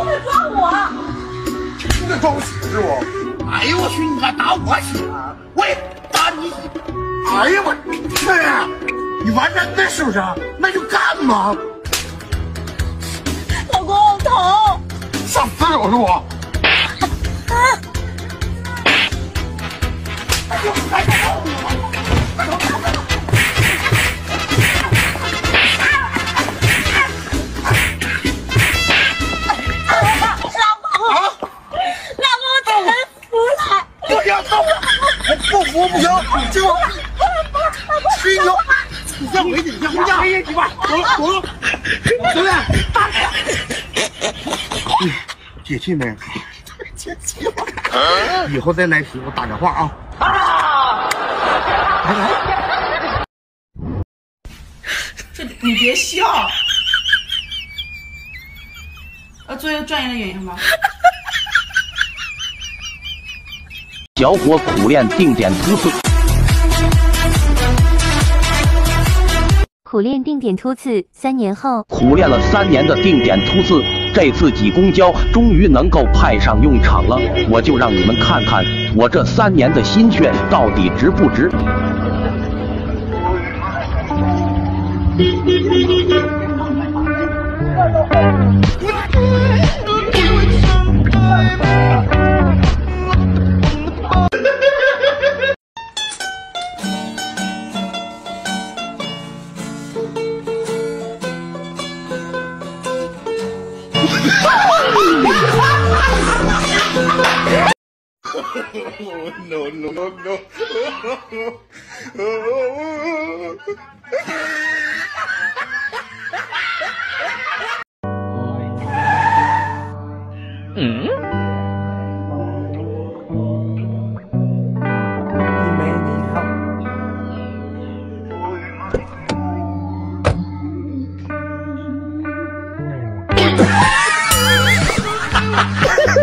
不会抓我。你在装死是不？哎呦我！去！你还打我！媳妇？喂，打你！哎呀我！去！你玩真的是不是？那就干嘛！老公疼！想死我！是不？哎呦！不这我吹牛，你先回去，你先回家。哎呀，你吧，走了走了，兄弟，解气没？解气了。以后再来时我打电话啊。来来，这你别笑。呃，做一个专业的演员吧。小伙苦练定点突刺，苦练定点突刺，三年后苦练了三年的定点突刺，这次挤公交终于能够派上用场了。我就让你们看看我这三年的心血到底值不值。oh, no, no, no, no. Oh, oh, oh. mm?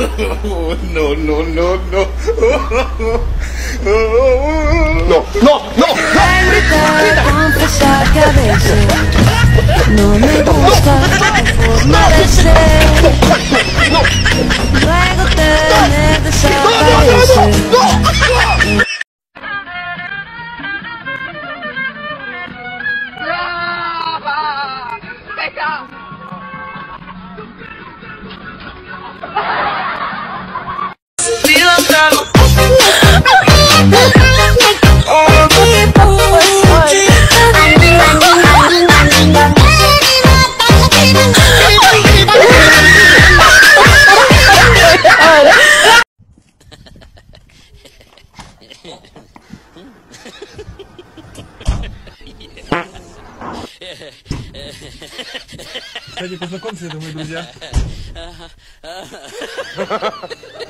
no no no no. Кстати, познакомься, это мои друзья.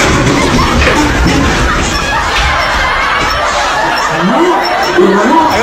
I